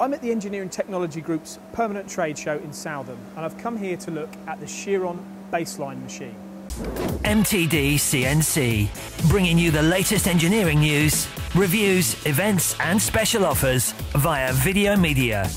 I'm at the Engineering Technology Group's permanent trade show in Southam and I've come here to look at the Chiron baseline machine. MTD CNC, bringing you the latest engineering news, reviews, events, and special offers via video media.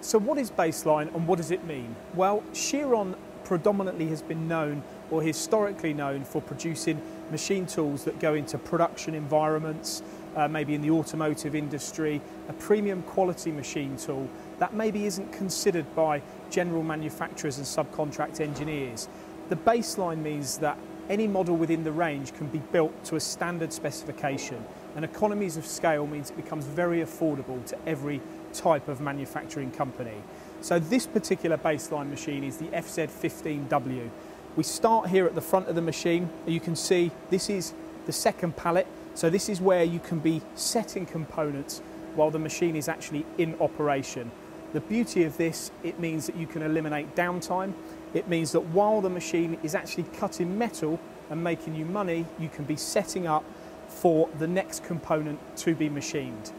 So, what is baseline and what does it mean? Well, Chiron predominantly has been known or historically known for producing machine tools that go into production environments, uh, maybe in the automotive industry, a premium quality machine tool that maybe isn't considered by general manufacturers and subcontract engineers. The baseline means that any model within the range can be built to a standard specification and economies of scale means it becomes very affordable to every type of manufacturing company. So this particular baseline machine is the FZ15W. We start here at the front of the machine. You can see this is the second pallet. So this is where you can be setting components while the machine is actually in operation. The beauty of this, it means that you can eliminate downtime. It means that while the machine is actually cutting metal and making you money, you can be setting up for the next component to be machined.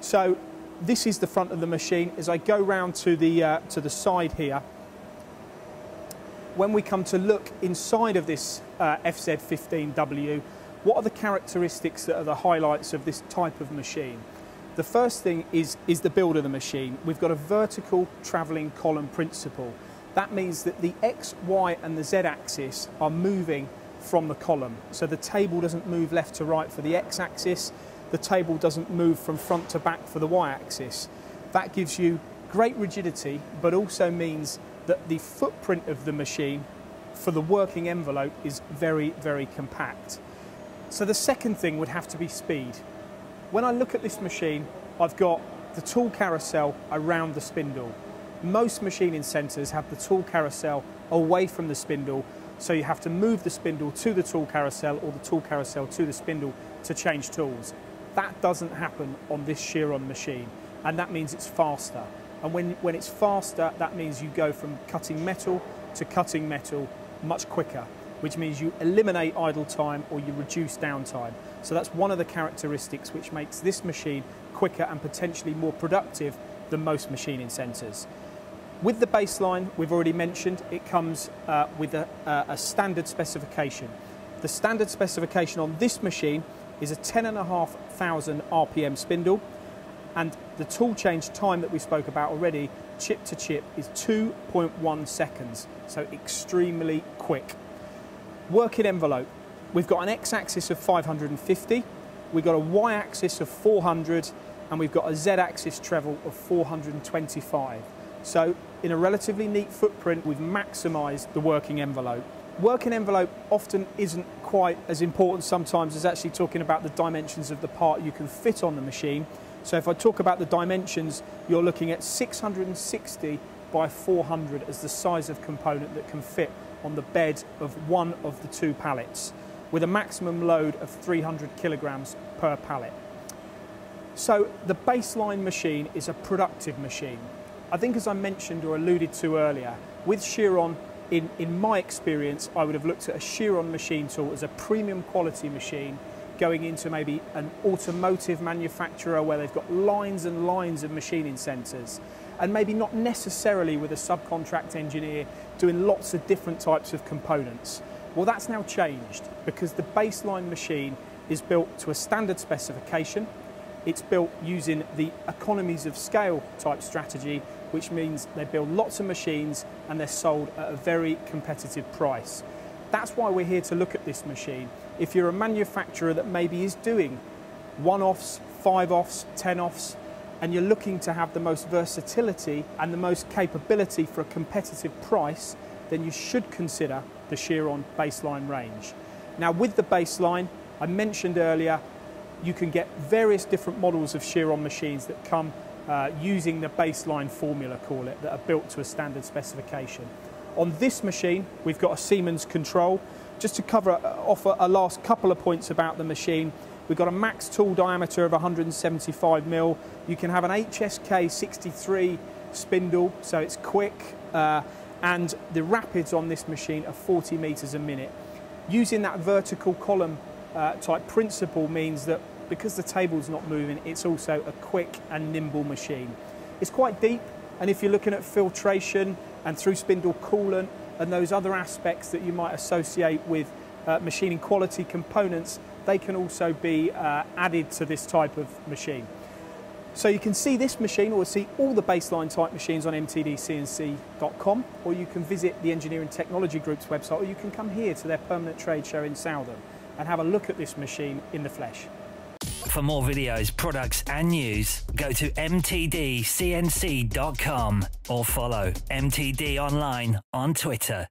So this is the front of the machine. As I go round to the, uh, to the side here, when we come to look inside of this uh, FZ15W, what are the characteristics that are the highlights of this type of machine? The first thing is, is the build of the machine. We've got a vertical travelling column principle. That means that the X, Y and the Z axis are moving from the column. So the table doesn't move left to right for the X axis, the table doesn't move from front to back for the Y axis. That gives you great rigidity, but also means that the footprint of the machine for the working envelope is very, very compact. So the second thing would have to be speed. When I look at this machine, I've got the tool carousel around the spindle. Most machining centres have the tool carousel away from the spindle, so you have to move the spindle to the tool carousel or the tool carousel to the spindle to change tools. That doesn't happen on this Chiron machine, and that means it's faster. And when, when it's faster, that means you go from cutting metal to cutting metal much quicker, which means you eliminate idle time or you reduce downtime. So that's one of the characteristics which makes this machine quicker and potentially more productive than most machining centres. With the baseline, we've already mentioned, it comes uh, with a, a standard specification. The standard specification on this machine is a 10,500 RPM spindle and the tool change time that we spoke about already, chip to chip, is 2.1 seconds, so extremely quick. Working envelope, we've got an x-axis of 550, we've got a y-axis of 400, and we've got a z-axis travel of 425. So in a relatively neat footprint, we've maximised the working envelope. Working envelope often isn't quite as important sometimes as actually talking about the dimensions of the part you can fit on the machine. So if I talk about the dimensions, you're looking at 660 by 400 as the size of component that can fit on the bed of one of the two pallets with a maximum load of 300 kilograms per pallet. So the baseline machine is a productive machine. I think as I mentioned or alluded to earlier, with Chiron, in, in my experience, I would have looked at a Chiron machine tool as a premium quality machine going into maybe an automotive manufacturer where they've got lines and lines of machining centres and maybe not necessarily with a subcontract engineer doing lots of different types of components. Well, that's now changed because the baseline machine is built to a standard specification. It's built using the economies of scale type strategy, which means they build lots of machines and they're sold at a very competitive price. That's why we're here to look at this machine. If you're a manufacturer that maybe is doing one offs, five offs, 10 offs, and you're looking to have the most versatility and the most capability for a competitive price, then you should consider the Chiron baseline range. Now, with the baseline, I mentioned earlier, you can get various different models of Chiron machines that come uh, using the baseline formula, call it, that are built to a standard specification. On this machine, we've got a Siemens control. Just to cover uh, off a, a last couple of points about the machine, we've got a max tool diameter of 175 mil. You can have an HSK 63 spindle, so it's quick, uh, and the rapids on this machine are 40 meters a minute. Using that vertical column uh, type principle means that because the table's not moving, it's also a quick and nimble machine. It's quite deep, and if you're looking at filtration and through spindle coolant and those other aspects that you might associate with uh, machining quality components, they can also be uh, added to this type of machine. So you can see this machine or see all the baseline type machines on mtdcnc.com or you can visit the Engineering Technology Group's website or you can come here to their permanent trade show in Southam and have a look at this machine in the flesh. For more videos, products and news, go to mtdcnc.com or follow MTD Online on Twitter.